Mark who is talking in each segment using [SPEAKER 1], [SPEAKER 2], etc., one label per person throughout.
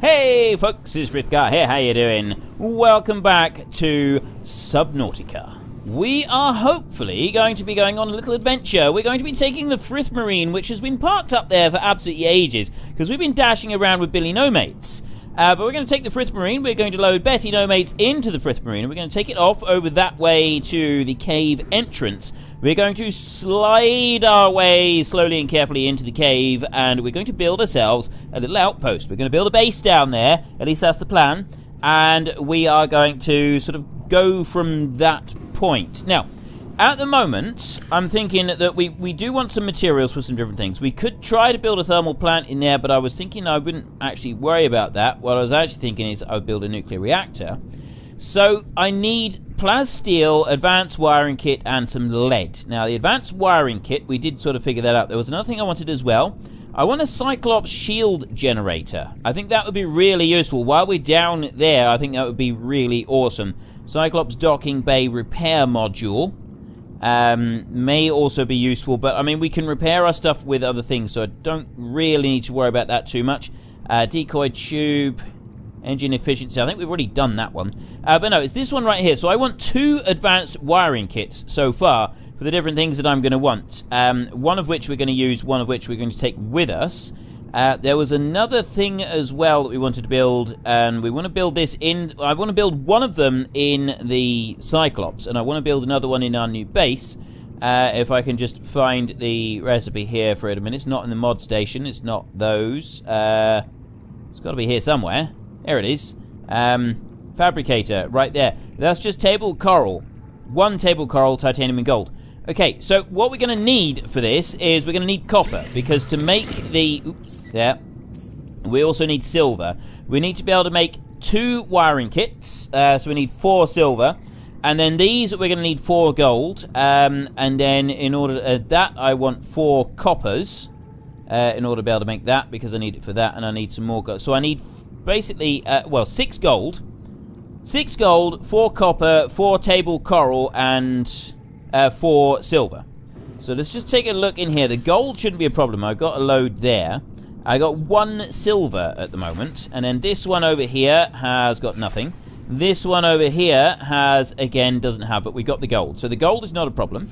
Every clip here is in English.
[SPEAKER 1] Hey folks, it's Frithgar here, how you doing? Welcome back to Subnautica. We are hopefully going to be going on a little adventure. We're going to be taking the Frithmarine, which has been parked up there for absolutely ages, because we've been dashing around with Billy Nomates. Uh, but we're going to take the Frithmarine, we're going to load Betty Nomates into the Frithmarine, and we're going to take it off over that way to the cave entrance. We're going to slide our way slowly and carefully into the cave, and we're going to build ourselves a little outpost. We're going to build a base down there, at least that's the plan, and we are going to sort of go from that point. Now, at the moment, I'm thinking that we, we do want some materials for some different things. We could try to build a thermal plant in there, but I was thinking I wouldn't actually worry about that. What I was actually thinking is I would build a nuclear reactor. So I need plasteel, advanced wiring kit, and some lead. Now, the advanced wiring kit, we did sort of figure that out. There was another thing I wanted as well. I want a Cyclops shield generator. I think that would be really useful. While we're down there, I think that would be really awesome. Cyclops docking bay repair module um, may also be useful, but I mean, we can repair our stuff with other things, so I don't really need to worry about that too much. Uh, decoy tube, Engine efficiency. I think we've already done that one. Uh, but no, it's this one right here. So I want two advanced wiring kits so far for the different things that I'm going to want. Um, one of which we're going to use, one of which we're going to take with us. Uh, there was another thing as well that we wanted to build, and we want to build this in... I want to build one of them in the Cyclops, and I want to build another one in our new base. Uh, if I can just find the recipe here for it a minute. It's not in the mod station. It's not those. Uh, it's got to be here somewhere. There it is. Um, fabricator, right there. That's just table coral. One table coral, titanium and gold. Okay, so what we're going to need for this is we're going to need copper, because to make the... Oops, there. We also need silver. We need to be able to make two wiring kits, uh, so we need four silver. And then these, we're going to need four gold. Um, and then in order to uh, that, I want four coppers. Uh, in order to be able to make that, because I need it for that, and I need some more gold. So I need basically, uh, well, six gold, six gold, four copper, four table coral, and uh, four silver. So let's just take a look in here. The gold shouldn't be a problem. I've got a load there. I got one silver at the moment, and then this one over here has got nothing. This one over here has, again, doesn't have, but we got the gold. So the gold is not a problem.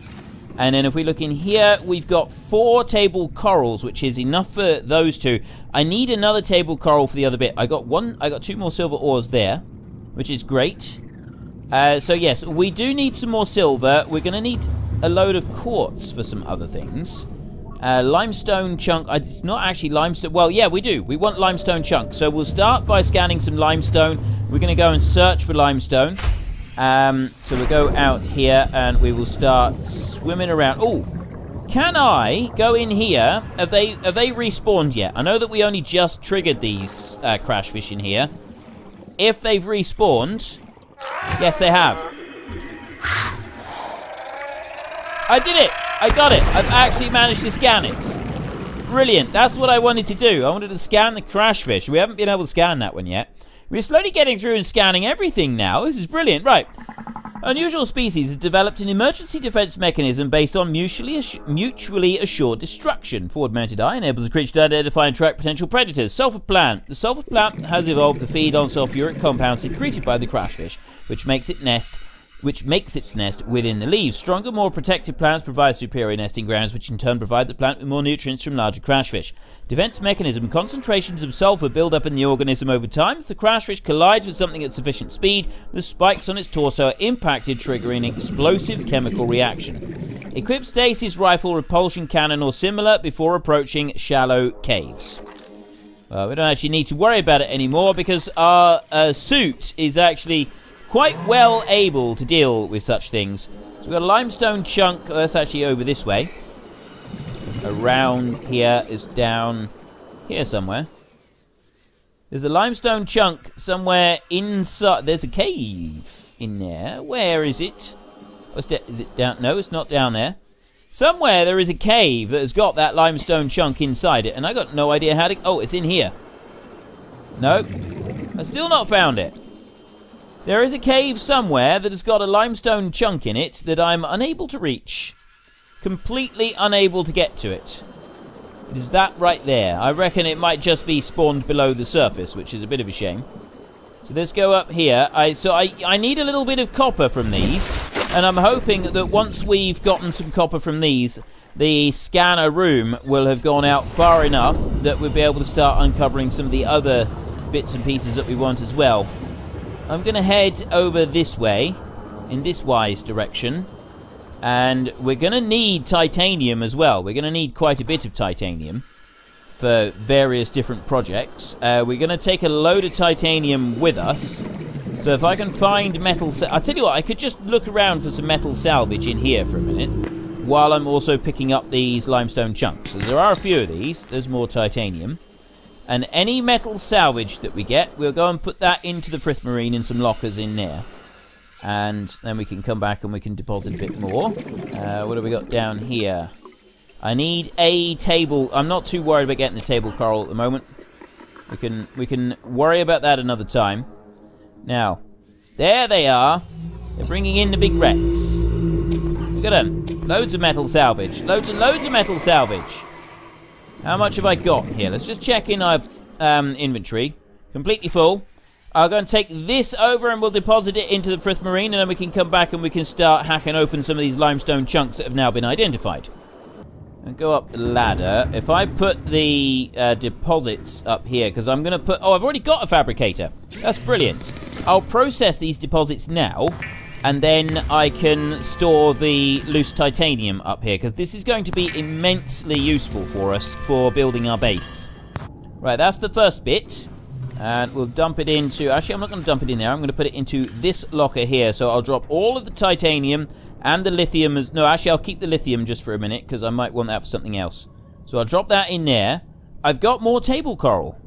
[SPEAKER 1] And then if we look in here, we've got four table corals, which is enough for those two. I need another table coral for the other bit. I got one, I got two more silver ores there, which is great. Uh, so yes, we do need some more silver. We're going to need a load of quartz for some other things. Uh, limestone chunk. It's not actually limestone. Well, yeah, we do. We want limestone chunk. So we'll start by scanning some limestone. We're going to go and search for limestone. Um, so we'll go out here and we will start swimming around. Oh, can I go in here? Have they have they respawned yet? I know that we only just triggered these uh, crash fish in here. If they've respawned, yes, they have. I did it! I got it! I've actually managed to scan it. Brilliant. That's what I wanted to do. I wanted to scan the crash fish. We haven't been able to scan that one yet. We're slowly getting through and scanning everything now. This is brilliant. Right. Unusual Species has developed an emergency defense mechanism based on mutually, mutually assured destruction. Forward mounted eye enables the creature to identify and track potential predators. Sulfur plant. The sulfur plant has evolved to feed on sulfuric compounds secreted by the crashfish, which makes it nest which makes its nest within the leaves. Stronger, more protected plants provide superior nesting grounds, which in turn provide the plant with more nutrients from larger crashfish. Defense mechanism concentrations of sulfur build up in the organism over time. If the crashfish collides with something at sufficient speed, the spikes on its torso are impacted, triggering an explosive chemical reaction. Equip stasis rifle, repulsion cannon, or similar before approaching shallow caves. Well, we don't actually need to worry about it anymore because our uh, suit is actually quite well able to deal with such things. So we've got a limestone chunk. Oh, that's actually over this way. Around here is down here somewhere. There's a limestone chunk somewhere inside. There's a cave in there. Where is it? Oh, What's that? Is it down? No, it's not down there. Somewhere there is a cave that has got that limestone chunk inside it, and I got no idea how to... Oh, it's in here. No. I've still not found it. There is a cave somewhere that has got a limestone chunk in it that I'm unable to reach. Completely unable to get to it. It is that right there. I reckon it might just be spawned below the surface, which is a bit of a shame. So let's go up here. I So I, I need a little bit of copper from these. And I'm hoping that once we've gotten some copper from these, the scanner room will have gone out far enough that we'll be able to start uncovering some of the other bits and pieces that we want as well. I'm going to head over this way, in this wise direction. And we're going to need titanium as well. We're going to need quite a bit of titanium for various different projects. Uh, we're going to take a load of titanium with us. So if I can find metal... I'll tell you what, I could just look around for some metal salvage in here for a minute. While I'm also picking up these limestone chunks. So there are a few of these. There's more titanium. And any metal salvage that we get, we'll go and put that into the Frithmarine in some lockers in there and then we can come back and we can deposit a bit more. Uh, what have we got down here? I need a table. I'm not too worried about getting the table coral at the moment. We can we can worry about that another time. Now, there they are. They're bringing in the big wrecks. Look at them. Loads of metal salvage. Loads and loads of metal salvage. How much have I got here? Let's just check in our um, inventory. Completely full. I'll go and take this over and we'll deposit it into the Frithmarine and then we can come back and we can start hacking open some of these limestone chunks that have now been identified. And go up the ladder. If I put the uh, deposits up here, because I'm going to put... Oh, I've already got a fabricator. That's brilliant. I'll process these deposits now and then I can store the loose titanium up here because this is going to be immensely useful for us for building our base. Right, that's the first bit. And we'll dump it into... Actually, I'm not going to dump it in there. I'm going to put it into this locker here. So I'll drop all of the titanium and the lithium. As, no, actually, I'll keep the lithium just for a minute because I might want that for something else. So I'll drop that in there. I've got more table coral.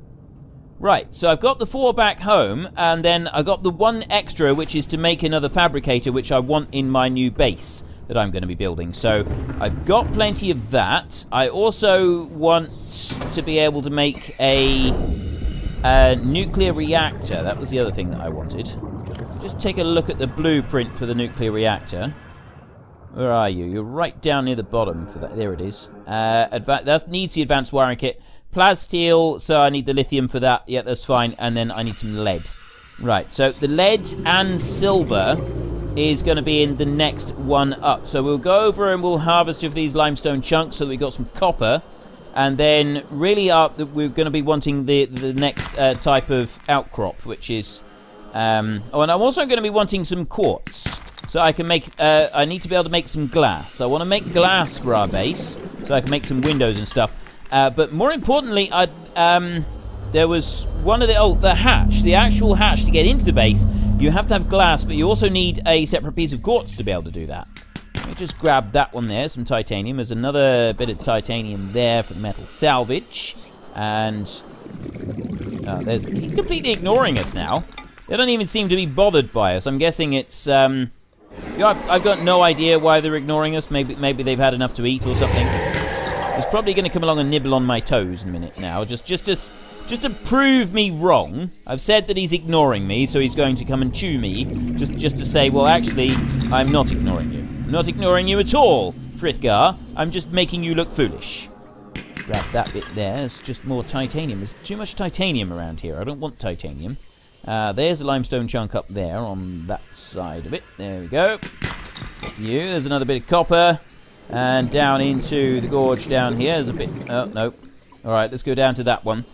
[SPEAKER 1] Right, so I've got the four back home, and then I got the one extra, which is to make another fabricator, which I want in my new base that I'm going to be building. So I've got plenty of that. I also want to be able to make a a nuclear reactor, that was the other thing that I wanted. Just take a look at the blueprint for the nuclear reactor. Where are you? You're right down near the bottom for that. There it is. Uh, that needs the advanced wiring kit. Plasteel, so I need the lithium for that. Yeah, that's fine. And then I need some lead. Right, so the lead and silver is going to be in the next one up. So we'll go over and we'll harvest of these limestone chunks so that we've got some copper. And then really up, we're going to be wanting the, the next uh, type of outcrop, which is... Um, oh, and I'm also going to be wanting some quartz. So I can make... Uh, I need to be able to make some glass. I want to make glass for our base, so I can make some windows and stuff. Uh, but more importantly, I... Um, there was one of the... Oh, the hatch. The actual hatch to get into the base. You have to have glass, but you also need a separate piece of quartz to be able to do that. Let me just grab that one there, some titanium. There's another bit of titanium there for metal salvage. And uh, he's completely ignoring us now. They don't even seem to be bothered by us. I'm guessing it's... Um, I've, I've, got no idea why they're ignoring us. Maybe maybe they've had enough to eat or something. He's probably going to come along and nibble on my toes in a minute now. Just, just to, just to prove me wrong. I've said that he's ignoring me, so he's going to come and chew me. Just, just to say, well, actually, I'm not ignoring you. I'm not ignoring you at all, Frithgar. I'm just making you look foolish. Grab that bit there. It's just more titanium. There's too much titanium around here. I don't want titanium. Uh, there's a limestone chunk up there on that side of it. There we go. You. There's another bit of copper. And down into the gorge down here. There's a bit... Oh, no. Alright, let's go down to that one.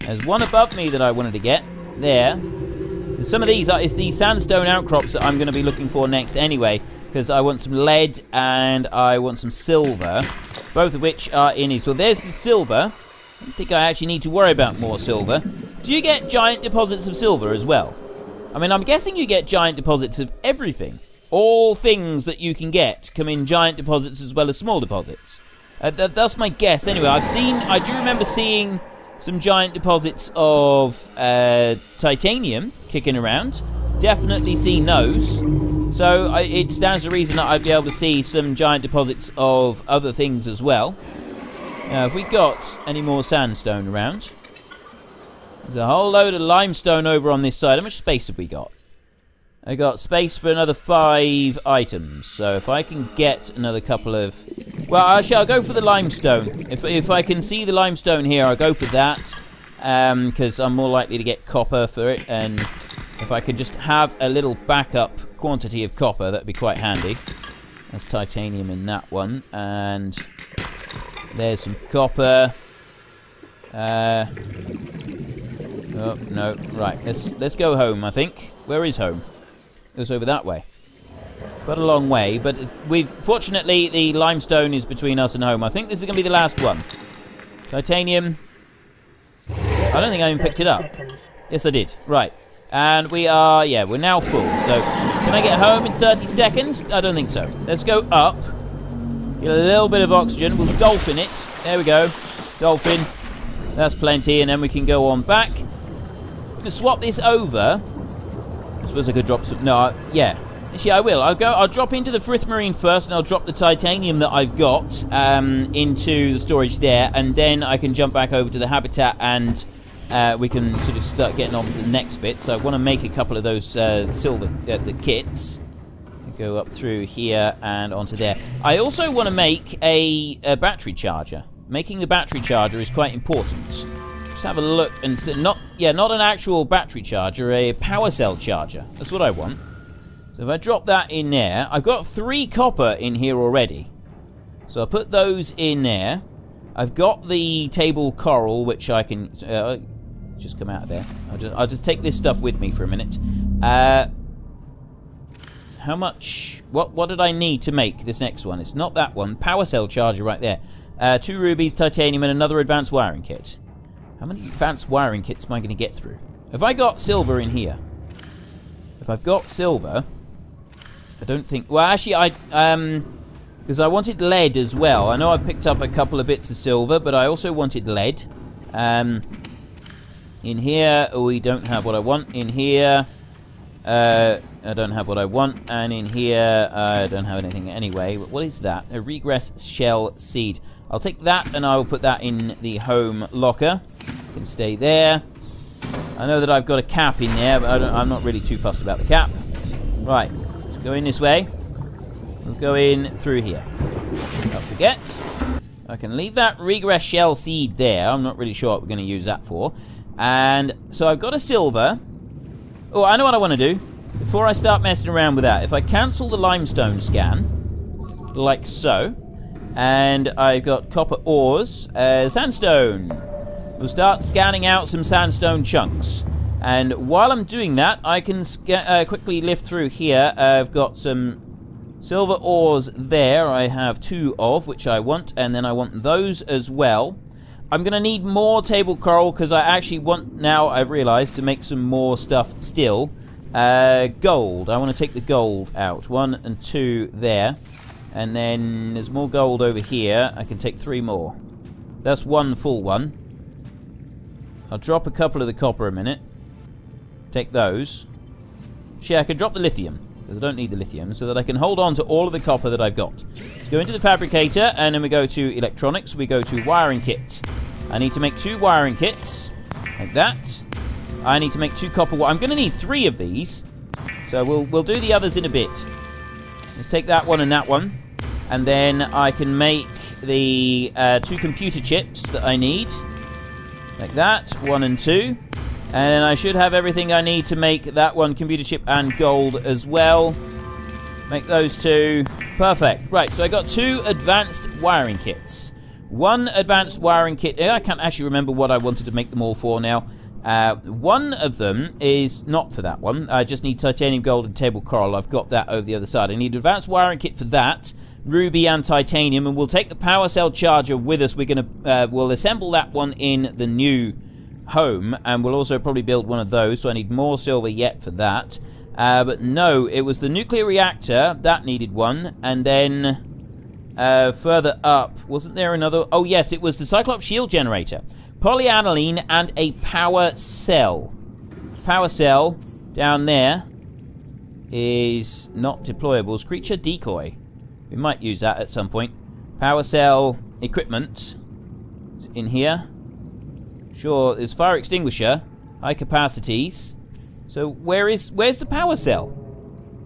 [SPEAKER 1] There's one above me that I wanted to get. There. And some of these are... It's these sandstone outcrops that I'm going to be looking for next anyway because I want some lead and I want some silver, both of which are in here. So there's the silver. I don't think I actually need to worry about more silver. Do you get giant deposits of silver as well? I mean, I'm guessing you get giant deposits of everything. All things that you can get come in giant deposits as well as small deposits. Uh, th that's my guess. Anyway, I've seen, I do remember seeing some giant deposits of uh, titanium kicking around definitely seen those. So I, it stands to reason that I'd be able to see some giant deposits of other things as well. Now, if we got any more sandstone around, there's a whole load of limestone over on this side. How much space have we got? I got space for another five items. So if I can get another couple of Well, actually, I'll go for the limestone. If, if I can see the limestone here, I'll go for that. Because um, I'm more likely to get copper for it. And if I could just have a little backup quantity of copper, that'd be quite handy. There's titanium in that one. And there's some copper. Uh, oh, no. Right, let's, let's go home, I think. Where is home? Was over that way. Quite a long way, but we've... Fortunately, the limestone is between us and home. I think this is going to be the last one. Titanium. I don't think I even picked it up. Yes, I did. Right. And we are... Yeah, we're now full. So, can I get home in 30 seconds? I don't think so. Let's go up. Get a little bit of oxygen. We'll dolphin it. There we go. Dolphin. That's plenty. And then we can go on back. I'm going to swap this over. I suppose I could drop some... No, yeah. Actually, I will. I'll go. I'll drop into the Frithmarine first, and I'll drop the titanium that I've got um, into the storage there, and then I can jump back over to the habitat, and uh, we can sort of start getting on to the next bit. So I want to make a couple of those uh, silver uh, the kits. Go up through here and onto there. I also want to make a, a battery charger. Making the battery charger is quite important. Just have a look and see, not yeah, not an actual battery charger, a power cell charger. That's what I want. So if I drop that in there, I've got three copper in here already. So I'll put those in there. I've got the table coral, which I can uh, just come out of there. I'll just, I'll just take this stuff with me for a minute. Uh, how much? What what did I need to make this next one? It's not that one. Power cell charger right there. Uh, two rubies, titanium, and another advanced wiring kit. How many advanced wiring kits am I going to get through? Have I got silver in here? If I've got silver, I don't think... Well, actually, I... um Because I wanted lead as well. I know I picked up a couple of bits of silver, but I also wanted lead. Um, in here, we don't have what I want. In here, uh, I don't have what I want. And in here, I don't have anything anyway. What is that? A regress shell seed. I'll take that and I will put that in the home locker. It can stay there. I know that I've got a cap in there, but I am not really too fussed about the cap. Right, Go in this way. We'll go in through here. Don't forget. I can leave that regress shell seed there. I'm not really sure what we're going to use that for. And so I've got a silver. Oh, I know what I want to do. Before I start messing around with that, if I cancel the limestone scan, like so, and I've got copper ores, uh, sandstone. We'll start scanning out some sandstone chunks. And while I'm doing that, I can uh, quickly lift through here. I've got some silver ores there. I have two of, which I want, and then I want those as well. I'm going to need more table coral because I actually want, now I've realized, to make some more stuff still. Uh, gold. I want to take the gold out. One and two there. And then there's more gold over here. I can take three more. That's one full one. I'll drop a couple of the copper a minute. Take those. Actually, I can drop the lithium, because I don't need the lithium, so that I can hold on to all of the copper that I've got. Let's go into the fabricator, and then we go to electronics. We go to wiring kit. I need to make two wiring kits, like that. I need to make two copper... I'm going to need three of these, so we'll, we'll do the others in a bit. Let's take that one and that one. And then I can make the uh, two computer chips that I need. Like that, one and two. And I should have everything I need to make that one computer chip and gold as well. Make those two. Perfect. Right, so I got two advanced wiring kits. One advanced wiring kit. I can't actually remember what I wanted to make them all for now. Uh, one of them is not for that one. I just need titanium, gold, and table coral. I've got that over the other side. I need advanced wiring kit for that. Ruby and titanium, and we'll take the power cell charger with us. We're gonna uh, we'll assemble that one in the new home, and we'll also probably build one of those, so I need more silver yet for that. Uh, but no, it was the nuclear reactor, that needed one, and then uh, further up, wasn't there another? Oh yes, it was the Cyclops shield generator. Polyaniline and a power cell. Power cell down there is not deployable. Creature decoy. We might use that at some point. Power cell equipment in here. Sure, there's fire extinguisher, high capacities. So where is where's the power cell?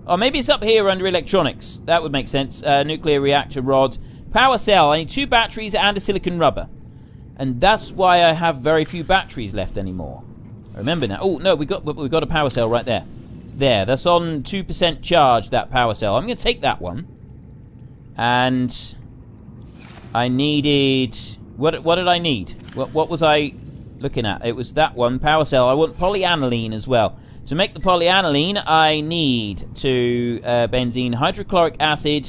[SPEAKER 1] Oh, maybe it's up here under electronics. That would make sense. Uh, nuclear reactor rod, Power cell. I need two batteries and a silicon rubber. And that's why I have very few batteries left anymore. Remember now. Oh, no, we got we got a power cell right there. There, that's on 2% charge, that power cell. I'm going to take that one. And I needed... What, what did I need? What, what was I looking at? It was that one, power cell. I want polyaniline as well. To make the polyaniline, I need to uh, benzene, hydrochloric acid,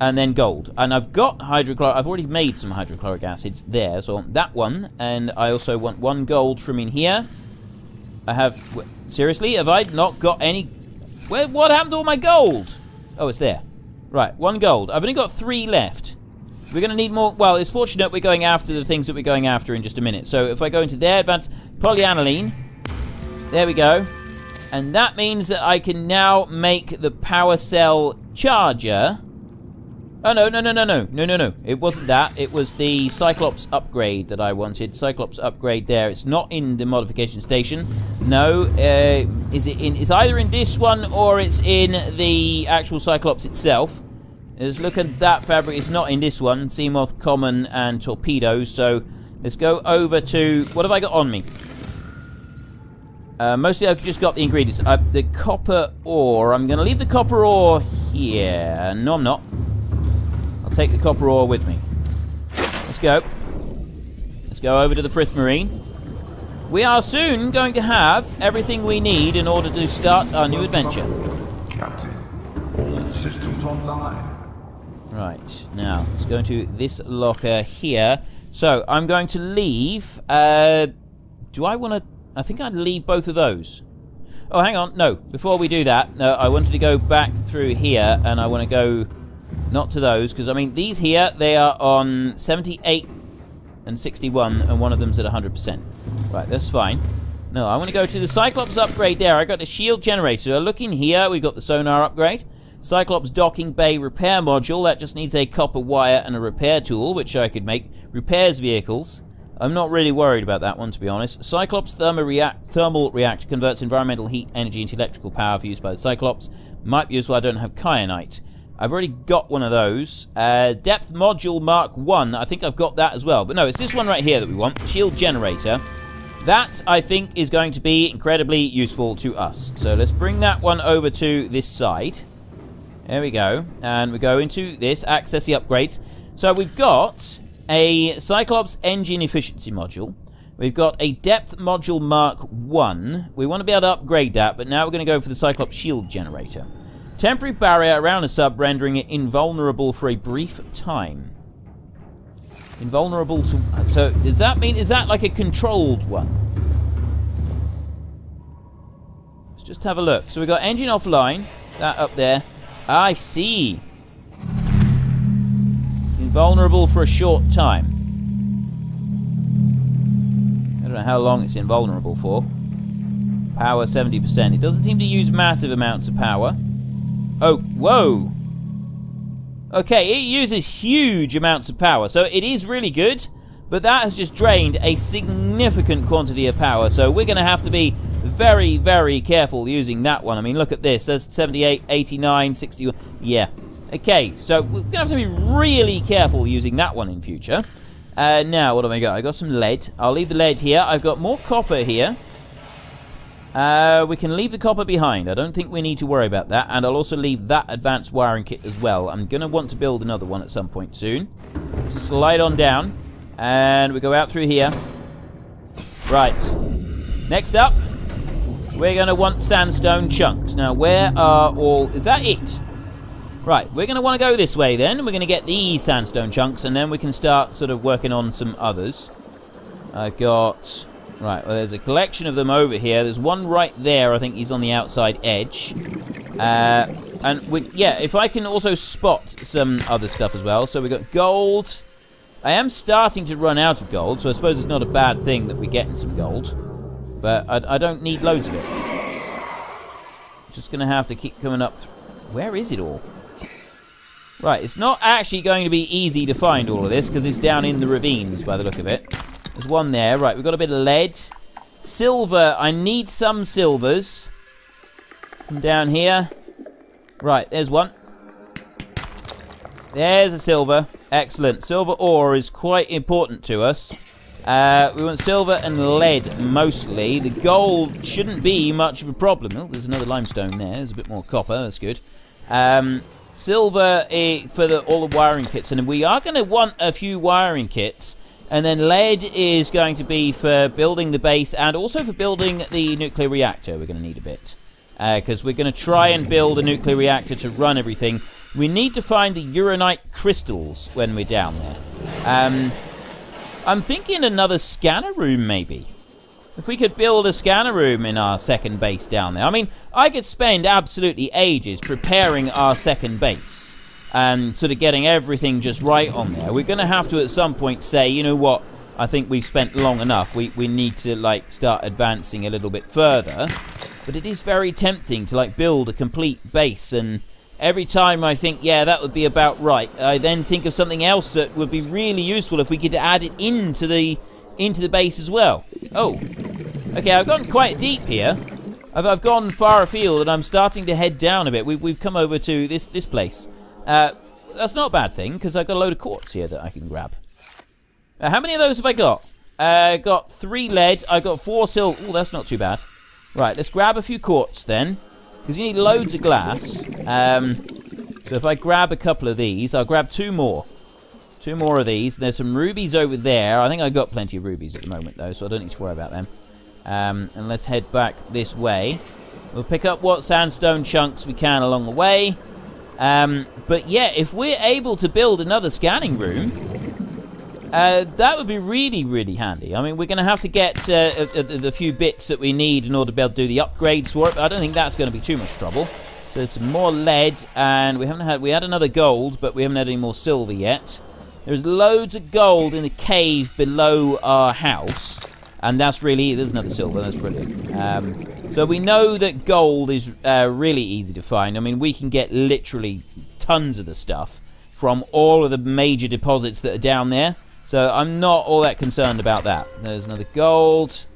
[SPEAKER 1] and then gold. And I've got hydrochloric... I've already made some hydrochloric acids there, so I want that one. And I also want one gold from in here. I have... Seriously? Have I not got any... Where, what happened to all my gold? Oh, it's there. Right, one gold. I've only got three left. We're going to need more... Well, it's fortunate we're going after the things that we're going after in just a minute. So if I go into there, advanced polyaniline. There we go. And that means that I can now make the power cell charger Oh, no, no, no, no, no, no, no, no. It wasn't that. It was the Cyclops upgrade that I wanted. Cyclops upgrade there. It's not in the modification station. No, uh, is it in? It's either in this one or it's in the actual Cyclops itself. Let's look at that fabric. It's not in this one. Seamoth, Common, and Torpedoes. So let's go over to... What have I got on me? Uh, mostly I've just got the ingredients. Uh, the copper ore. I'm going to leave the copper ore here. No, I'm not. Take the copper ore with me. Let's go. Let's go over to the Frithmarine. We are soon going to have everything we need in order to start our new adventure.
[SPEAKER 2] Captain, all systems online.
[SPEAKER 1] Right, now, let's go into this locker here. So, I'm going to leave... Uh, do I want to... I think I'd leave both of those. Oh, hang on. No, before we do that, no, I wanted to go back through here, and I want to go not to those, because, I mean, these here, they are on 78 and 61, and one of them's at 100%. Right, that's fine. No, I want to go to the Cyclops upgrade there. I got the shield generator. Looking here, we've got the sonar upgrade. Cyclops docking bay repair module. That just needs a copper wire and a repair tool, which I could make. Repairs vehicles. I'm not really worried about that one, to be honest. Cyclops thermal, react thermal reactor converts environmental heat energy into electrical power for use by the Cyclops. Might be useful I don't have kyanite. I've already got one of those. Uh, depth module Mark 1. I think I've got that as well. But no, it's this one right here that we want. Shield generator. That, I think, is going to be incredibly useful to us. So let's bring that one over to this side. There we go. And we go into this, access the upgrades. So we've got a Cyclops engine efficiency module. We've got a depth module Mark 1. We want to be able to upgrade that, but now we're going to go for the Cyclops shield generator. Temporary barrier around a sub, rendering it invulnerable for a brief time. Invulnerable to... So, does that mean... Is that like a controlled one? Let's just have a look. So, we've got engine offline. That up there. I see. Invulnerable for a short time. I don't know how long it's invulnerable for. Power 70%. It doesn't seem to use massive amounts of power. Oh, whoa! Okay, it uses huge amounts of power, so it is really good, but that has just drained a significant quantity of power, so we're going to have to be very, very careful using that one. I mean, look at this. There's 78, 89, 61. Yeah. Okay, so we're going to have to be really careful using that one in future. Uh, now, what have I got? I got some lead. I'll leave the lead here. I've got more copper here. Uh, we can leave the copper behind. I don't think we need to worry about that. And I'll also leave that advanced wiring kit as well. I'm going to want to build another one at some point soon. Slide on down. And we go out through here. Right. Next up, we're going to want sandstone chunks. Now, where are all... Is that it? Right, we're going to want to go this way then. We're going to get these sandstone chunks, and then we can start sort of working on some others. I've got Right, well, there's a collection of them over here. There's one right there. I think he's on the outside edge. Uh, and, we, yeah, if I can also spot some other stuff as well. So we've got gold. I am starting to run out of gold, so I suppose it's not a bad thing that we're getting some gold. But I, I don't need loads of it. Just going to have to keep coming up. Where is it all? Right, it's not actually going to be easy to find all of this, because it's down in the ravines by the look of it. There's one there. Right, we've got a bit of lead. Silver. I need some silvers. Down here. Right, there's one. There's a silver. Excellent. Silver ore is quite important to us. Uh, we want silver and lead mostly. The gold shouldn't be much of a problem. Oh, there's another limestone there. There's a bit more copper. That's good. Um, silver eh, for the, all the wiring kits. And we are going to want a few wiring kits. And then lead is going to be for building the base and also for building the nuclear reactor. We're going to need a bit. Because uh, we're going to try and build a nuclear reactor to run everything. We need to find the uranite crystals when we're down there. Um, I'm thinking another scanner room, maybe. If we could build a scanner room in our second base down there. I mean, I could spend absolutely ages preparing our second base. And sort of getting everything just right on there. We're going to have to at some point say, you know what, I think we've spent long enough. We, we need to, like, start advancing a little bit further. But it is very tempting to, like, build a complete base and every time I think, yeah, that would be about right, I then think of something else that would be really useful if we could add it into the into the base as well. Oh, okay, I've gone quite deep here. I've, I've gone far afield, and I'm starting to head down a bit. We've, we've come over to this this place. Uh, that's not a bad thing because I've got a load of quartz here that I can grab. Uh, how many of those have I got? I uh, got three lead. I got four silver. Oh, that's not too bad. Right, let's grab a few quartz then. Because you need loads of glass. Um, so if I grab a couple of these, I'll grab two more. Two more of these. There's some rubies over there. I think I've got plenty of rubies at the moment, though, so I don't need to worry about them. Um, and let's head back this way. We'll pick up what sandstone chunks we can along the way. Um, but yeah, if we're able to build another scanning room, uh, that would be really, really handy. I mean, we're going to have to get uh, the few bits that we need in order to be able to do the upgrades for it. But I don't think that's going to be too much trouble. So there's some more lead, and we haven't had we had another gold, but we haven't had any more silver yet. There's loads of gold in the cave below our house, and that's really there's another silver. That's brilliant. Um, so we know that gold is uh, really easy to find. I mean, we can get literally tons of the stuff from all of the major deposits that are down there. So I'm not all that concerned about that. There's another gold.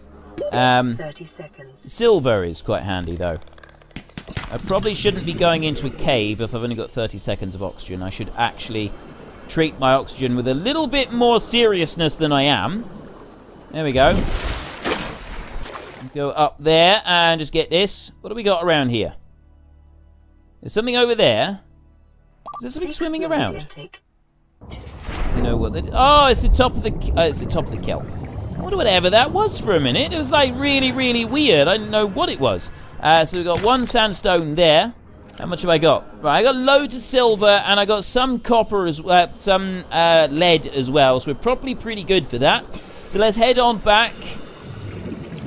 [SPEAKER 1] Um, 30 seconds. Silver is quite handy, though. I probably shouldn't be going into a cave if I've only got 30 seconds of oxygen. I should actually treat my oxygen with a little bit more seriousness than I am. There we go. Go up there and just get this. What do we got around here? There's something over there. Is there something swimming around? You know what? oh, it's the top of the. Uh, it's the top of the kelp. I wonder whatever that was for a minute. It was like really, really weird. I didn't know what it was. Uh, so we've got one sandstone there. How much have I got? Right, I got loads of silver and I got some copper as well, some uh, lead as well. So we're probably pretty good for that. So let's head on back.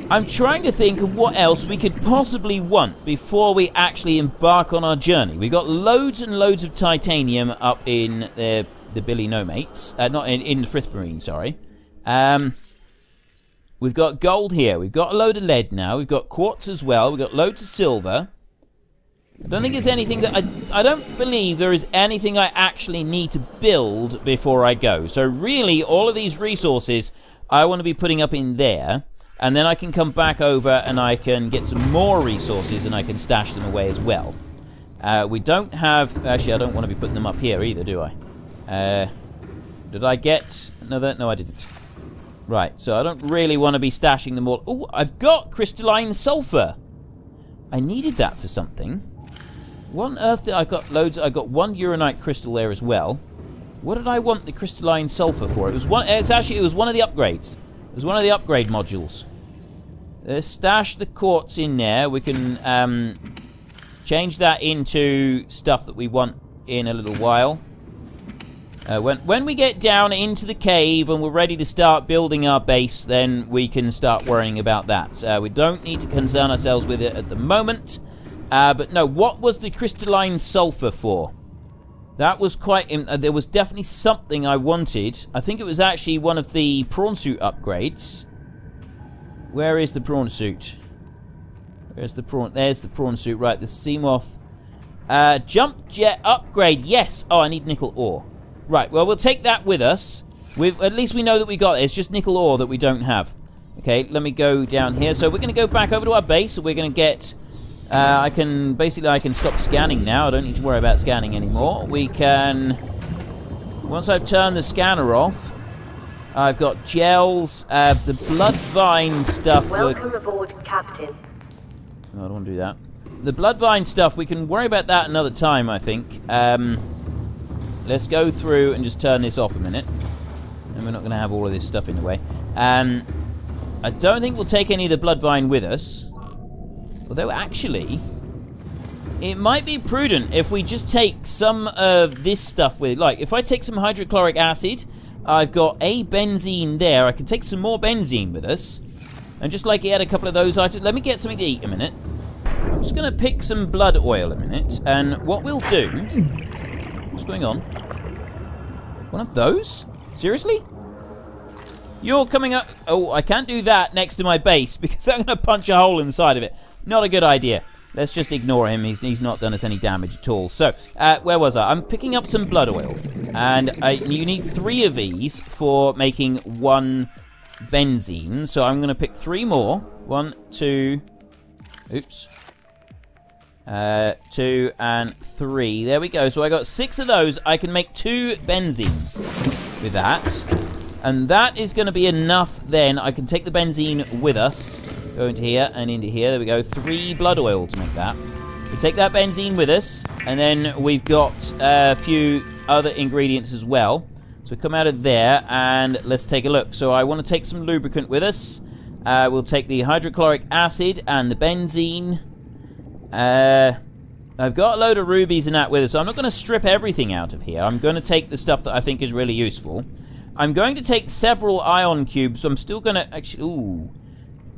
[SPEAKER 1] I'm trying to think of what else we could possibly want before we actually embark on our journey. We've got loads and loads of titanium up in the the Billy No Mates. Uh, not in, in the Frithmarine, sorry. Um, we've got gold here. We've got a load of lead now. We've got quartz as well. We've got loads of silver. I don't think it's anything that I, I don't believe there is anything I actually need to build before I go. So really, all of these resources I want to be putting up in there. And then I can come back over and I can get some more resources and I can stash them away as well. Uh, we don't have... Actually, I don't want to be putting them up here either, do I? Uh, did I get another? No, I didn't. Right, so I don't really want to be stashing them all. Oh, I've got crystalline sulfur. I needed that for something. What on earth did I got loads? I got one uranite crystal there as well. What did I want the crystalline sulfur for? It was one. It's actually it was one of the upgrades. It was one of the upgrade modules. Let's stash the quartz in there. We can um, change that into stuff that we want in a little while. Uh, when, when we get down into the cave and we're ready to start building our base, then we can start worrying about that. Uh, we don't need to concern ourselves with it at the moment. Uh, but no, what was the crystalline sulfur for? That was quite... Uh, there was definitely something I wanted. I think it was actually one of the prawn suit upgrades. Where is the prawn suit? Where's the prawn... There's the prawn suit. Right, the Seamoth. Uh, jump jet upgrade. Yes. Oh, I need nickel ore. Right, well, we'll take that with us. We've, at least we know that we got it. It's just nickel ore that we don't have. Okay, let me go down here. So we're going to go back over to our base. So we're going to get... Uh, I can... Basically, I can stop scanning now. I don't need to worry about scanning anymore. We can Once I've turned the scanner off, I've got gels, uh, the blood vine stuff.
[SPEAKER 3] Welcome aboard, Captain.
[SPEAKER 1] No, I don't want to do that. The blood vine stuff, we can worry about that another time, I think. Um, let's go through and just turn this off a minute. And we're not going to have all of this stuff in the way. Um, I don't think we'll take any of the blood vine with us. Although, actually, it might be prudent if we just take some of this stuff with. Like, if I take some hydrochloric acid, I've got a benzene there. I can take some more benzene with us. And just like he had a couple of those items, let me get something to eat a minute. I'm just going to pick some blood oil a minute. And what we'll do... What's going on? One of those? Seriously? You're coming up... Oh, I can't do that next to my base because I'm going to punch a hole inside of it. Not a good idea. Let's just ignore him. He's, he's not done us any damage at all. So, uh, where was I? I'm picking up some blood oil. And uh, you need three of these for making one benzene. So I'm going to pick three more. One, two... Oops. Uh, two and three. There we go. So I got six of those. I can make two benzene with that. And that is going to be enough then. I can take the benzene with us. Go into here and into here. There we go. Three blood oil to make that. We take that benzene with us, and then we've got a few other ingredients as well. So we come out of there, and let's take a look. So I want to take some lubricant with us. Uh, we'll take the hydrochloric acid and the benzene. Uh, I've got a load of rubies and that with us, so I'm not going to strip everything out of here. I'm going to take the stuff that I think is really useful. I'm going to take several ion cubes, so I'm still going to actually... Ooh.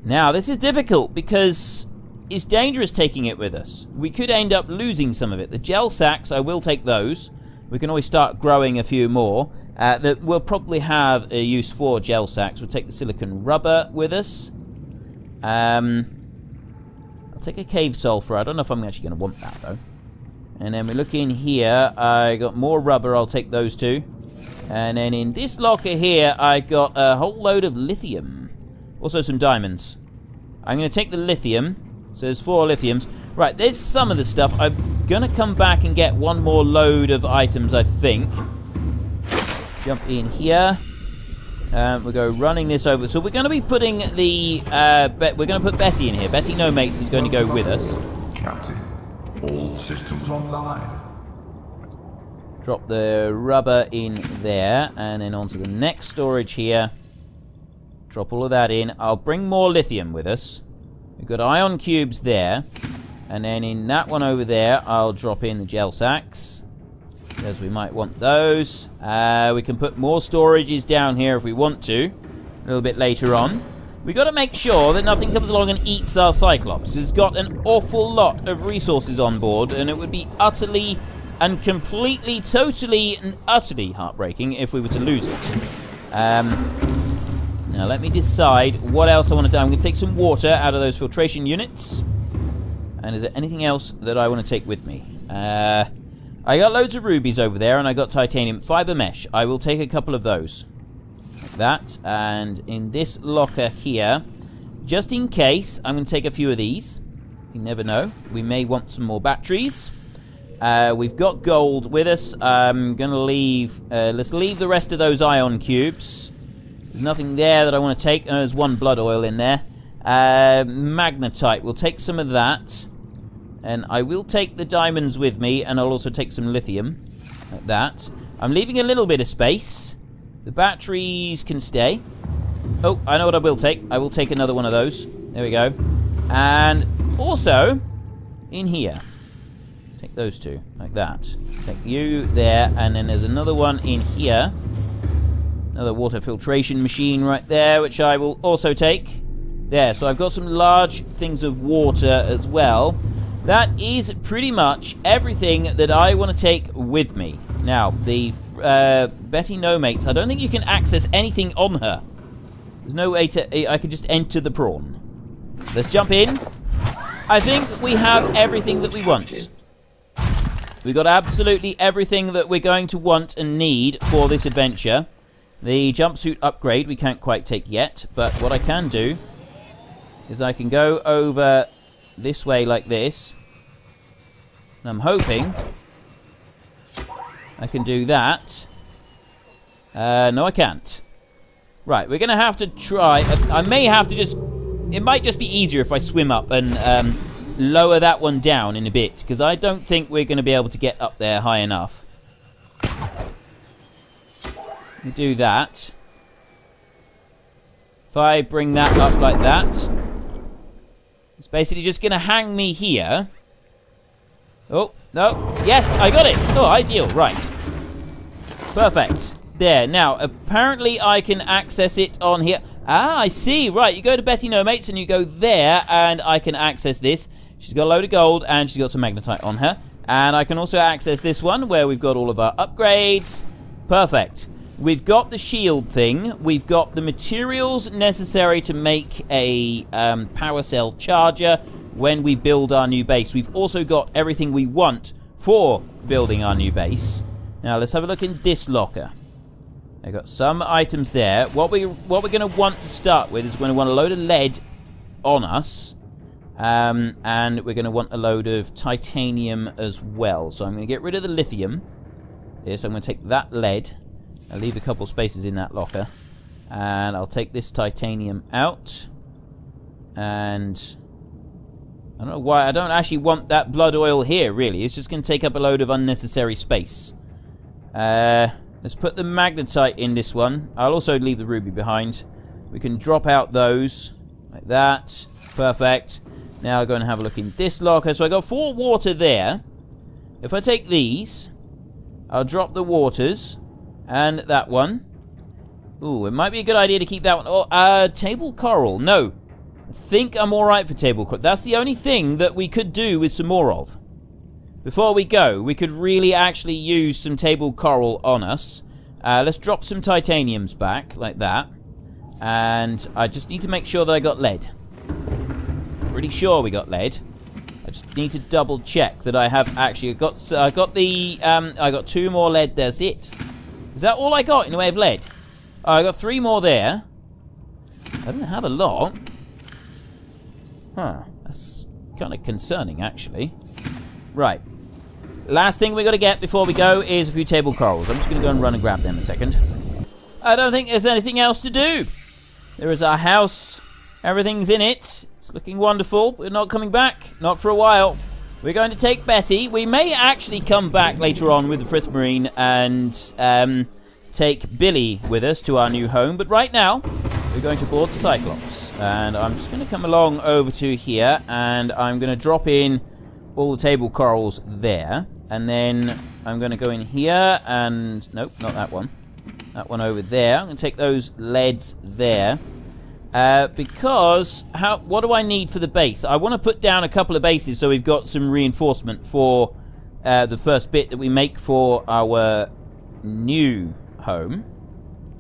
[SPEAKER 1] Now, this is difficult because it's dangerous taking it with us. We could end up losing some of it. The gel sacks, I will take those. We can always start growing a few more. Uh, that will probably have a use for gel sacks. We'll take the silicon rubber with us. Um, I'll take a cave sulfur. I don't know if I'm actually going to want that, though. And then we look in here. I got more rubber. I'll take those two. And then in this locker here, I got a whole load of lithium. Also some diamonds. I'm going to take the lithium. So there's four lithiums. Right, there's some of the stuff. I'm going to come back and get one more load of items, I think. Jump in here. Um, we'll go running this over. So we're going to be putting the... Uh, we're going to put Betty in here. Betty No Mates is going to go with us.
[SPEAKER 2] Captain, all systems online.
[SPEAKER 1] Drop the rubber in there. And then onto the next storage here. Drop all of that in. I'll bring more lithium with us. We've got ion cubes there. And then in that one over there, I'll drop in the gel sacks. Because we might want those. Uh, we can put more storages down here if we want to. A little bit later on. We've got to make sure that nothing comes along and eats our Cyclops. It's got an awful lot of resources on board, and it would be utterly and completely, totally, and utterly heartbreaking if we were to lose it. Um, now let me decide what else I want to do. I'm going to take some water out of those filtration units. And is there anything else that I want to take with me? Uh, I got loads of rubies over there, and I got titanium fiber mesh. I will take a couple of those. Like that. And in this locker here, just in case, I'm going to take a few of these. You never know. We may want some more batteries. Uh, we've got gold with us. I'm going to leave... Uh, let's leave the rest of those ion cubes. There's nothing there that I want to take. Oh, there's one blood oil in there. Uh, magnetite. We'll take some of that. And I will take the diamonds with me, and I'll also take some lithium. Like that. I'm leaving a little bit of space. The batteries can stay. Oh, I know what I will take. I will take another one of those. There we go. And also, in here. Take those two, like that. Take you there, and then there's another one in here. Another water filtration machine right there, which I will also take. There, so I've got some large things of water as well. That is pretty much everything that I want to take with me. Now, the uh, Betty No Mates, I don't think you can access anything on her. There's no way to... I could just enter the prawn. Let's jump in. I think we have everything that we want. We've got absolutely everything that we're going to want and need for this adventure. The jumpsuit upgrade we can't quite take yet, but what I can do is I can go over this way like this. And I'm hoping I can do that. Uh, no, I can't. Right, we're going to have to try... I may have to just... It might just be easier if I swim up and um, lower that one down in a bit, because I don't think we're going to be able to get up there high enough. Do that. If I bring that up like that, it's basically just going to hang me here. Oh, no. Yes, I got it. Oh, ideal. Right. Perfect. There. Now, apparently I can access it on here. Ah, I see. Right, you go to Betty No Mates and you go there, and I can access this. She's got a load of gold, and she's got some magnetite on her. And I can also access this one, where we've got all of our upgrades. Perfect. We've got the shield thing. We've got the materials necessary to make a um, power cell charger when we build our new base. We've also got everything we want for building our new base. Now, let's have a look in this locker. I've got some items there. What, we, what we're going to want to start with is we're going to want a load of lead on us. Um, and we're going to want a load of titanium as well. So I'm going to get rid of the lithium. Yes, I'm going to take that lead. I'll leave a couple spaces in that locker. And I'll take this titanium out. And... I don't know why. I don't actually want that blood oil here, really. It's just going to take up a load of unnecessary space. Uh, let's put the magnetite in this one. I'll also leave the ruby behind. We can drop out those. Like that. Perfect. Now I'll go and have a look in this locker. So I got four water there. If I take these, I'll drop the waters. And that one. Ooh, it might be a good idea to keep that one. Oh, uh, table coral. No. I think I'm alright for table coral. That's the only thing that we could do with some more of. Before we go, we could really actually use some table coral on us. Uh, let's drop some titaniums back, like that. And I just need to make sure that I got lead. Pretty sure we got lead. I just need to double check that I have actually got. I got the. Um, I got two more lead. That's it. Is that all I got in the way of lead? Oh, I got three more there. I don't have a lot. Huh. That's kind of concerning, actually. Right. Last thing we got to get before we go is a few table corals. I'm just going to go and run and grab them in a second. I don't think there's anything else to do. There is our house. Everything's in it. It's looking wonderful. We're not coming back. Not for a while. We're going to take Betty. We may actually come back later on with the Frithmarine and um, take Billy with us to our new home. But right now, we're going to board the Cyclops. And I'm just going to come along over to here and I'm going to drop in all the table corals there. And then I'm going to go in here and... Nope, not that one. That one over there. I'm going to take those leads there. Uh, because how? What do I need for the base? I want to put down a couple of bases so we've got some reinforcement for uh, the first bit that we make for our new home.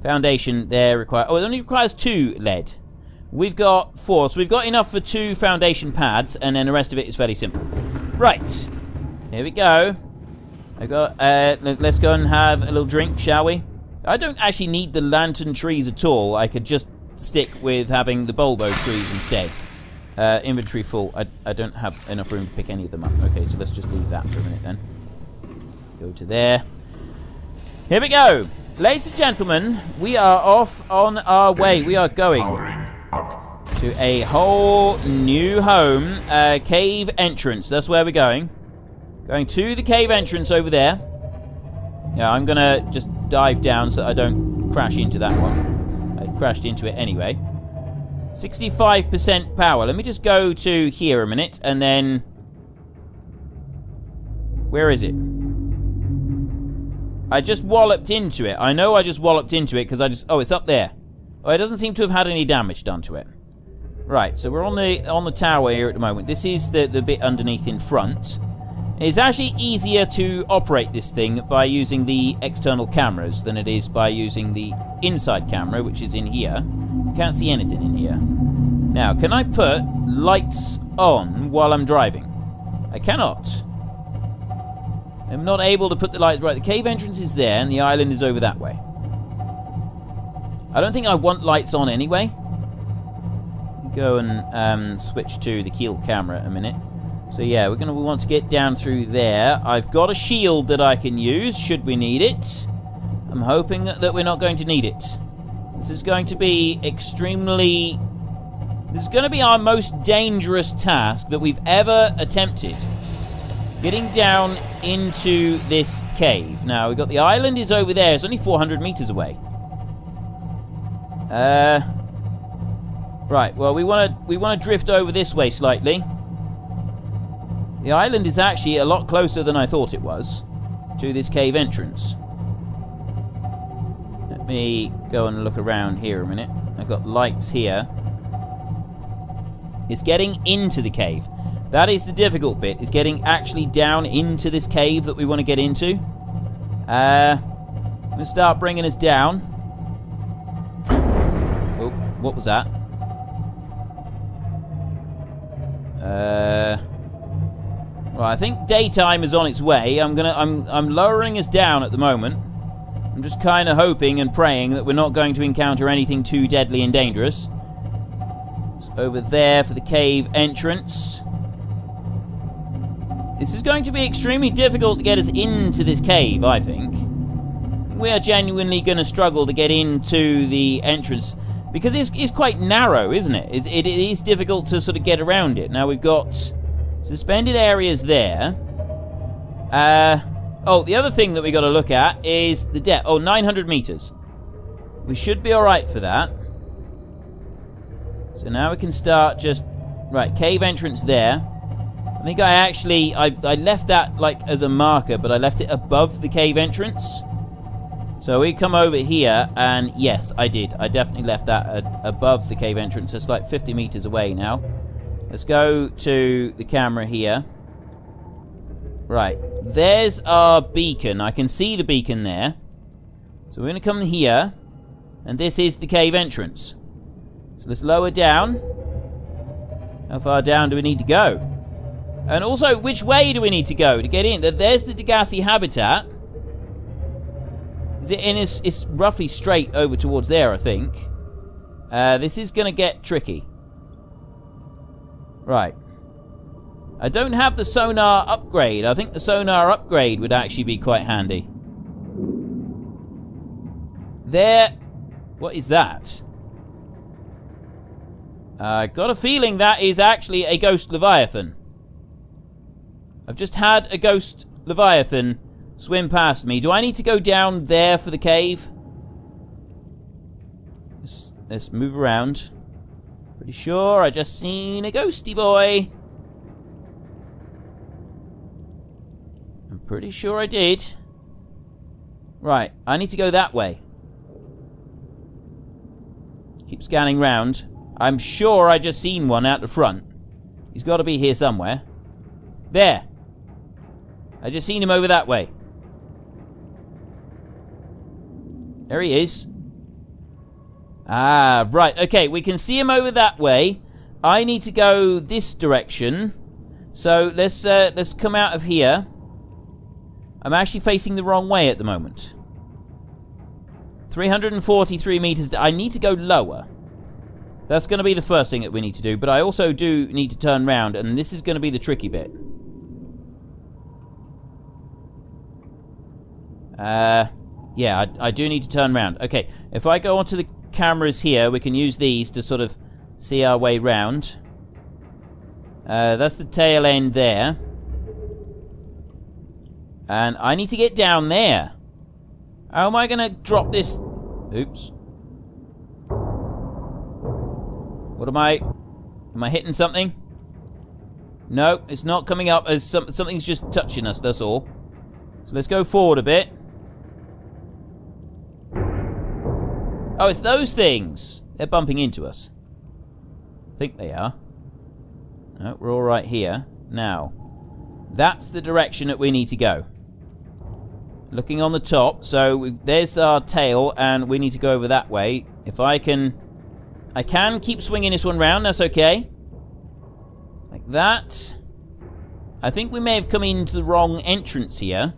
[SPEAKER 1] Foundation there require. Oh, it only requires two lead. We've got four, so we've got enough for two foundation pads, and then the rest of it is fairly simple. Right, here we go. I got. Uh, let's go and have a little drink, shall we? I don't actually need the lantern trees at all. I could just stick with having the bulbo trees instead. Uh, inventory full. I, I don't have enough room to pick any of them up. Okay, so let's just leave that for a minute then. Go to there. Here we go. Ladies and gentlemen, we are off on our way. We are going to a whole new home. Uh, cave entrance. That's where we're going. Going to the cave entrance over there. Yeah, I'm going to just dive down so I don't crash into that one crashed into it anyway. 65% power. Let me just go to here a minute, and then... Where is it? I just walloped into it. I know I just walloped into it, because I just... Oh, it's up there. Oh, it doesn't seem to have had any damage done to it. Right, so we're on the on the tower here at the moment. This is the, the bit underneath in front. It's actually easier to operate this thing by using the external cameras than it is by using the inside camera, which is in here. Can't see anything in here. Now, can I put lights on while I'm driving? I cannot. I'm not able to put the lights... Right, the cave entrance is there, and the island is over that way. I don't think I want lights on anyway. Go and um, switch to the keel camera a minute. So yeah, we're going to want to get down through there. I've got a shield that I can use, should we need it. I'm hoping that we're not going to need it. This is going to be extremely... This is going to be our most dangerous task that we've ever attempted. Getting down into this cave. Now, we've got the island is over there. It's only 400 meters away. Uh... Right, well, we want to we want to drift over this way slightly. The island is actually a lot closer than I thought it was to this cave entrance. Let me go and look around here a minute. I've got lights here. It's getting into the cave. That is the difficult bit, is getting actually down into this cave that we want to get into. Uh, I'm going to start bringing us down. Oh, what was that? Uh... Well, I think daytime is on its way. I'm gonna I'm I'm lowering us down at the moment. I'm just kind of hoping and praying that we're not going to encounter anything too deadly and dangerous. It's over there for the cave entrance. This is going to be extremely difficult to get us into this cave, I think. We are genuinely going to struggle to get into the entrance because it's, it's quite narrow, isn't it? it? It is difficult to sort of get around it. Now we've got Suspended areas there. Uh, oh, the other thing that we got to look at is the depth. Oh, 900 meters. We should be alright for that. So now we can start just... Right, cave entrance there. I think I actually... I, I left that, like, as a marker, but I left it above the cave entrance. So we come over here, and yes, I did. I definitely left that above the cave entrance. It's like 50 meters away now. Let's go to the camera here. Right. There's our beacon. I can see the beacon there. So we're going to come here. And this is the cave entrance. So let's lower down. How far down do we need to go? And also, which way do we need to go to get in? There's the Degasi habitat. Is it in? It's, it's roughly straight over towards there, I think. Uh, this is going to get tricky. Right. I don't have the sonar upgrade. I think the sonar upgrade would actually be quite handy. There... What is that? I uh, got a feeling that is actually a ghost Leviathan. I've just had a ghost Leviathan swim past me. Do I need to go down there for the cave? Let's, let's move around. Pretty sure I just seen a ghosty boy. I'm pretty sure I did. Right, I need to go that way. Keep scanning round. I'm sure I just seen one out the front. He's got to be here somewhere. There. I just seen him over that way. There he is. Ah, right. Okay, we can see him over that way. I need to go this direction. So let's uh, let's come out of here. I'm actually facing the wrong way at the moment. 343 meters. I need to go lower. That's going to be the first thing that we need to do. But I also do need to turn round, and this is going to be the tricky bit. Uh, yeah, I, I do need to turn round. Okay, if I go onto the cameras here. We can use these to sort of see our way round. Uh, that's the tail end there. And I need to get down there. How am I going to drop this? Oops. What am I... Am I hitting something? No, it's not coming up as some, something's just touching us, that's all. So let's go forward a bit. Oh, it's those things. They're bumping into us. I think they are. No, we're all right here. Now, that's the direction that we need to go. Looking on the top, so there's our tail, and we need to go over that way. If I can... I can keep swinging this one round, that's okay. Like that. I think we may have come into the wrong entrance here.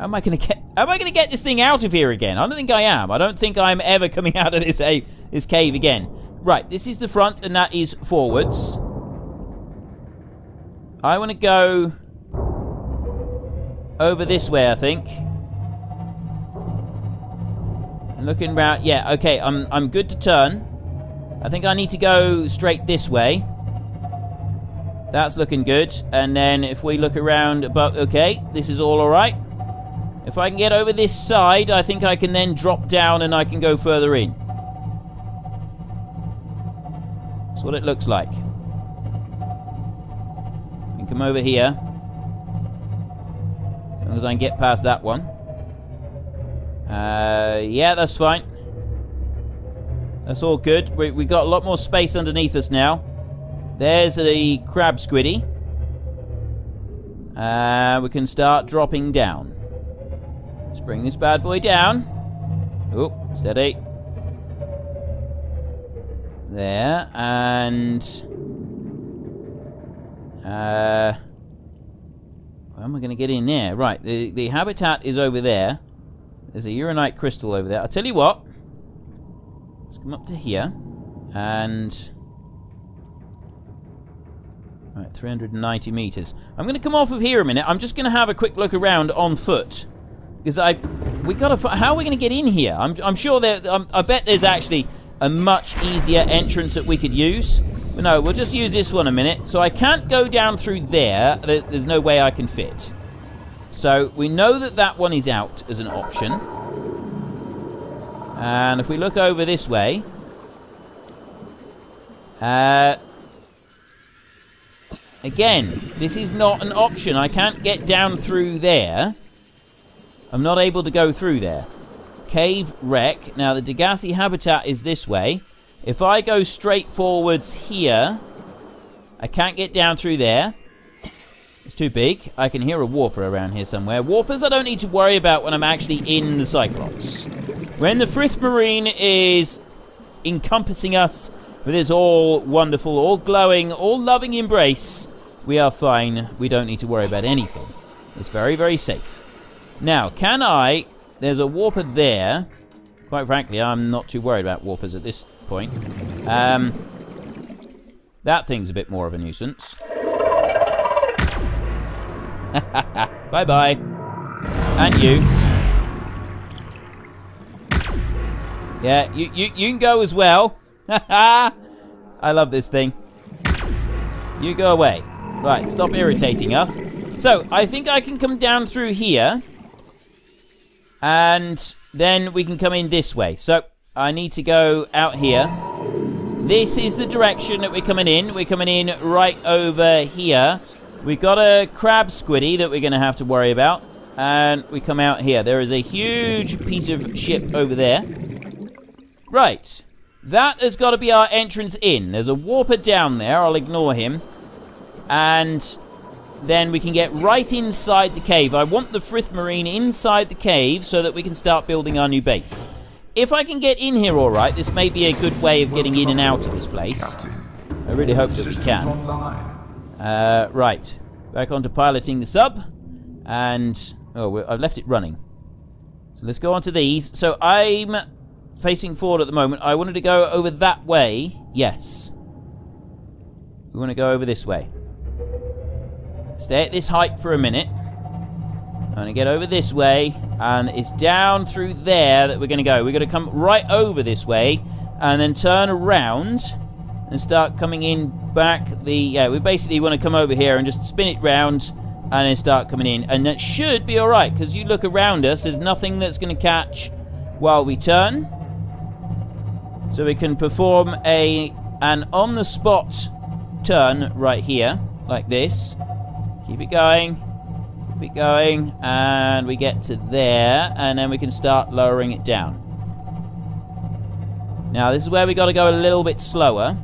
[SPEAKER 1] Am I going to get... Am I to get this thing out of here again? I don't think I am. I don't think I'm ever coming out of this, uh, this cave again. Right, this is the front and that is forwards. I want to go over this way, I think. Looking round. Yeah, okay, I'm, I'm good to turn. I think I need to go straight this way. That's looking good. And then if we look around above... Okay, this is all alright. If I can get over this side, I think I can then drop down and I can go further in. That's what it looks like. Can come over here. As long as I can get past that one. Uh, yeah, that's fine. That's all good. We, we got a lot more space underneath us now. There's the crab squiddy. Uh, we can start dropping down. Let's bring this bad boy down. Oh, steady. There, and... Uh... How am I going to get in there? Right, the, the habitat is over there. There's a uranite crystal over there. I'll tell you what. Let's come up to here. And... Right, 390 meters. I'm going to come off of here a minute. I'm just going to have a quick look around on foot. Because I... We gotta... How are we to get in here? I'm, I'm sure there... Um, I bet there's actually a much easier entrance that we could use. But no, we'll just use this one a minute. So I can't go down through there. There's no way I can fit. So we know that that one is out as an option. And if we look over this way... Uh, again, this is not an option. I can't get down through there. I'm not able to go through there. Cave wreck. Now, the Degasi habitat is this way. If I go straight forwards here, I can't get down through there. It's too big. I can hear a warper around here somewhere. Warpers I don't need to worry about when I'm actually in the Cyclops. When the Frithmarine is encompassing us with its all wonderful, all glowing, all loving embrace, we are fine. We don't need to worry about anything. It's very, very safe. Now, can I there's a warper there. Quite frankly, I'm not too worried about warpers at this point. Um, that thing's a bit more of a nuisance. Bye-bye. And you. Yeah, you, you, you can go as well. I love this thing. You go away. Right, stop irritating us. So, I think I can come down through here. And then we can come in this way. So I need to go out here. This is the direction that we're coming in. We're coming in right over here. We've got a crab squiddy that we're going to have to worry about. And we come out here. There is a huge piece of ship over there. Right. That has got to be our entrance in. There's a warper down there. I'll ignore him. And then we can get right inside the cave. I want the Frithmarine inside the cave so that we can start building our new base. If I can get in here all right, this may be a good way of getting in and out of this place. I really hope that we can. Uh, right. Back onto piloting the sub. And... Oh, I've left it running. So let's go on to these. So I'm facing forward at the moment. I wanted to go over that way. Yes. We want to go over this way. Stay at this height for a minute. I'm going to get over this way. And it's down through there that we're going to go. We're going to come right over this way. And then turn around. And start coming in back the... Yeah, we basically want to come over here and just spin it round. And then start coming in. And that should be alright. Because you look around us. There's nothing that's going to catch while we turn. So we can perform a an on-the-spot turn right here. Like this. Keep it going. Keep it going. And we get to there. And then we can start lowering it down. Now, this is where we got to go a little bit slower.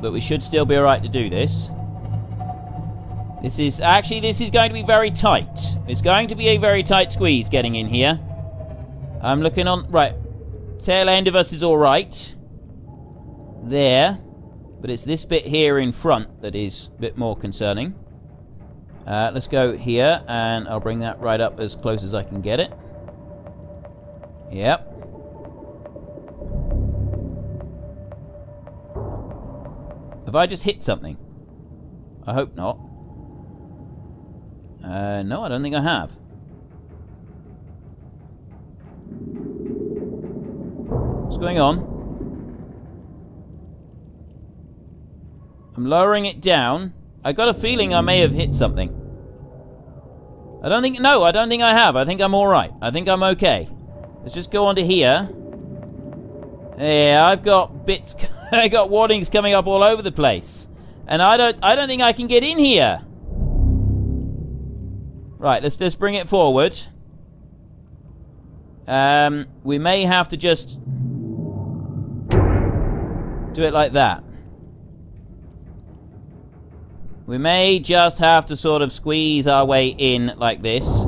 [SPEAKER 1] But we should still be alright to do this. This is... Actually, this is going to be very tight. It's going to be a very tight squeeze getting in here. I'm looking on... Right. Tail end of us is alright. There. But it's this bit here in front that is a bit more concerning. Uh, let's go here, and I'll bring that right up as close as I can get it. Yep. Have I just hit something? I hope not. Uh, no, I don't think I have. What's going on? I'm lowering it down. I got a feeling I may have hit something. I don't think... No, I don't think I have. I think I'm alright. I think I'm okay. Let's just go on to here. Yeah, I've got bits... I got warnings coming up all over the place. And I don't... I don't think I can get in here. Right, let's just bring it forward. Um, we may have to just... Do it like that. We may just have to sort of squeeze our way in like this.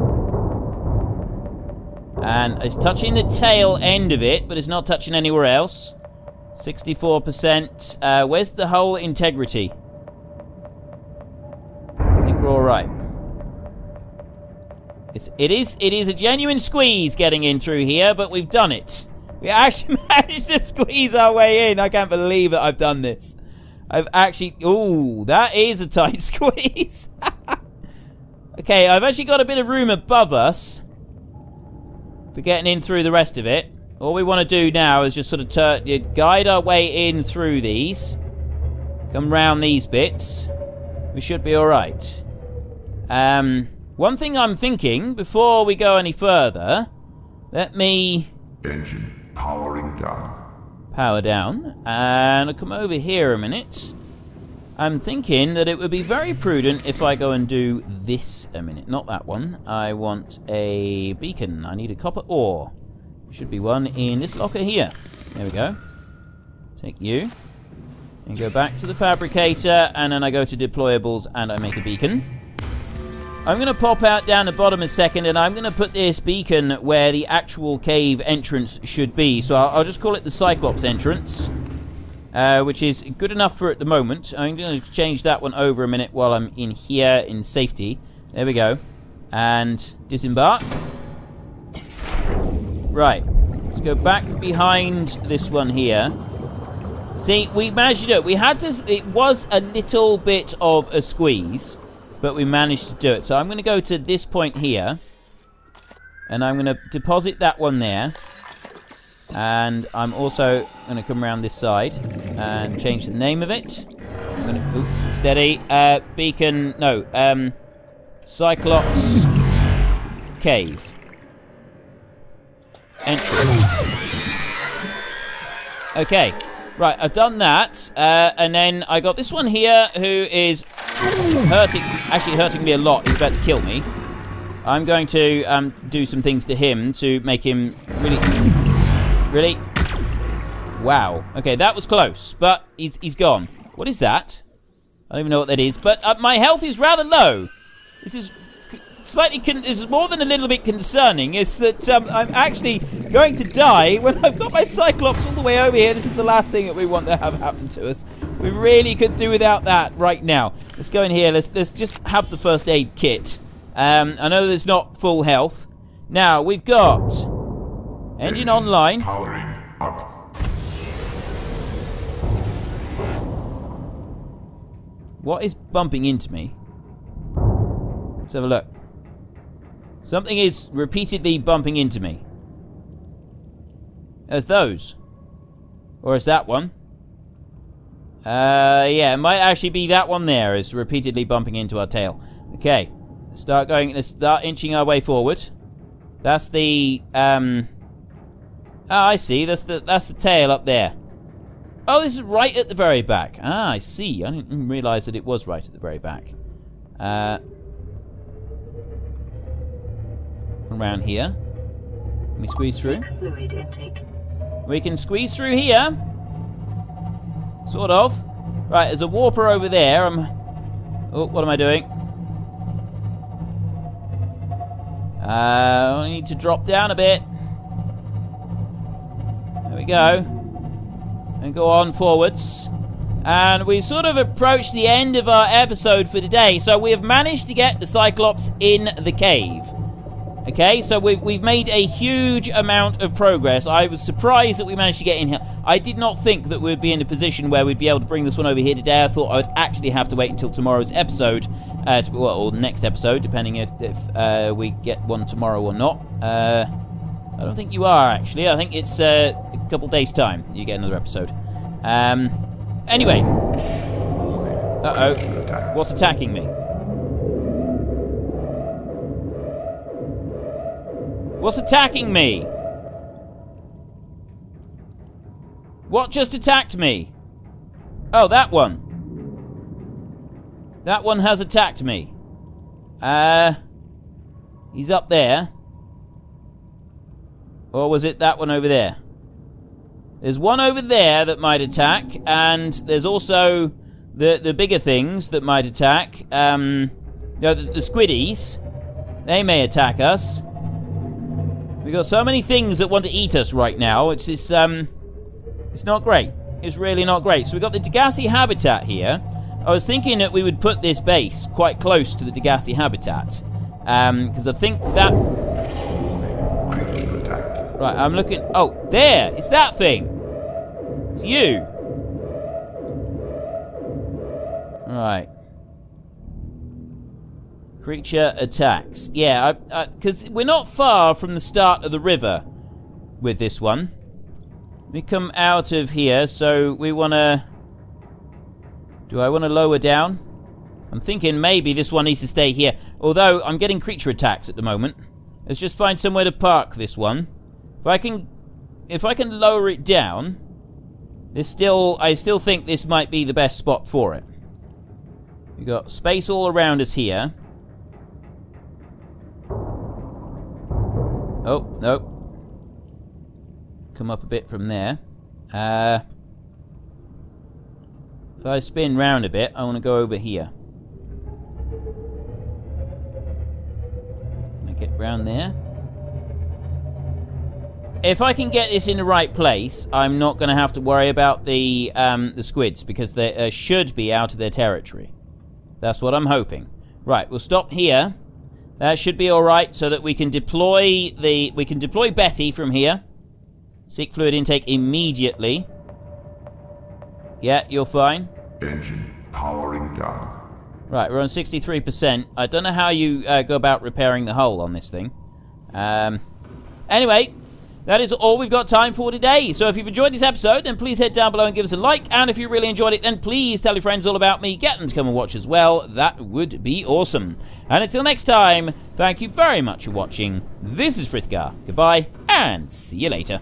[SPEAKER 1] And it's touching the tail end of it, but it's not touching anywhere else. 64%. Uh, where's the hull integrity? I think we're alright. It is it is a genuine squeeze getting in through here, but we've done it. We actually managed to squeeze our way in. I can't believe that I've done this. I've actually... Ooh, that is a tight squeeze. okay, I've actually got a bit of room above us for getting in through the rest of it. All we want to do now is just sort of guide our way in through these. Come round these bits. We should be alright. Um, one thing I'm thinking, before we go any further, let me...
[SPEAKER 2] Engine powering down.
[SPEAKER 1] Power down. And I'll come over here a minute. I'm thinking that it would be very prudent if I go and do this a minute. Not that one. I want a beacon. I need a copper ore. Should be one in this locker here. There we go. Take you. And go back to the fabricator. And then I go to deployables and I make a beacon. I'm going to pop out down the bottom a second and I'm going to put this beacon where the actual cave entrance should be. So I'll, I'll just call it the Cyclops entrance, uh, which is good enough for at the moment. I'm going to change that one over a minute while I'm in here in safety. There we go. And disembark. Right. Let's go back behind this one here. See, we managed it. We had this, it was a little bit of a squeeze but we managed to do it. So I'm going to go to this point here, and I'm going to deposit that one there. And I'm also going to come around this side and change the name of it. To, ooh, steady, uh, beacon, no, um, Cyclops Cave. Entrance. Okay, right, I've done that, uh, and then I got this one here who is hurting, actually hurting me a lot. He's about to kill me. I'm going to um, do some things to him to make him really... Really? Wow. Okay, that was close, but he's, he's gone. What is that? I don't even know what that is, but uh, my health is rather low. This is slightly, is more than a little bit concerning, is that um, I'm actually going to die when I've got my Cyclops all the way over here. This is the last thing that we want to have happen to us. We really could do without that right now. Let's go in here. Let's, let's just have the first aid kit. Um, I know that it's not full health. Now, we've got engine online.
[SPEAKER 2] Powering up.
[SPEAKER 1] What is bumping into me? Let's have a look. Something is repeatedly bumping into me. As those. Or is that one? Uh, yeah, it might actually be that one there is repeatedly bumping into our tail. Okay, let's start going, let's start inching our way forward. That's the, um... Oh, I see, that's the, that's the tail up there. Oh, this is right at the very back. Ah, I see. I didn't realize that it was right at the very back. Uh, around here. Can we squeeze through? We can squeeze through here. Sort of. Right, there's a warper over there. I'm... Oh, what am I doing? Uh, I need to drop down a bit. There we go. And go on forwards. And we sort of approached the end of our episode for today. So we have managed to get the Cyclops in the cave. Okay, so we've, we've made a huge amount of progress. I was surprised that we managed to get in here. I did not think that we'd be in a position where we'd be able to bring this one over here today. I thought I would actually have to wait until tomorrow's episode, uh, to, well, or next episode, depending if, if uh, we get one tomorrow or not. Uh, I don't think you are, actually. I think it's uh, a couple days' time you get another episode. Um, anyway. Uh-oh. What's attacking me? What's attacking me? What just attacked me? Oh, that one. That one has attacked me. Uh, he's up there. Or was it that one over there? There's one over there that might attack, and there's also the the bigger things that might attack. Um, you know, the, the squiddies. They may attack us. We've got so many things that want to eat us right now. It's it's um, it's not great. It's really not great. So we've got the Degasi habitat here. I was thinking that we would put this base quite close to the Degasi habitat. Because um, I think that... Right, I'm looking... Oh, there! It's that thing! It's you! Right. Creature attacks. Yeah, because we're not far from the start of the river with this one. We come out of here, so we want to... Do I want to lower down? I'm thinking maybe this one needs to stay here. Although, I'm getting creature attacks at the moment. Let's just find somewhere to park this one. If I can... If I can lower it down... This still... I still think this might be the best spot for it. We've got space all around us here. Oh, nope. Come up a bit from there. Uh... If I spin round a bit, I want to go over here. I get round there. If I can get this in the right place, I'm not going to have to worry about the um, the squids because they uh, should be out of their territory. That's what I'm hoping. Right, we'll stop here. That should be all right, so that we can deploy the we can deploy Betty from here. Seek fluid intake immediately. Yeah, you're fine.
[SPEAKER 2] Engine powering down.
[SPEAKER 1] Right, we're on 63%. I don't know how you uh, go about repairing the hole on this thing. Um, anyway, that is all we've got time for today. So if you've enjoyed this episode, then please head down below and give us a like. And if you really enjoyed it, then please tell your friends all about me. Get them to come and watch as well. That would be awesome. And until next time, thank you very much for watching. This is Frithgar. Goodbye, and see you later.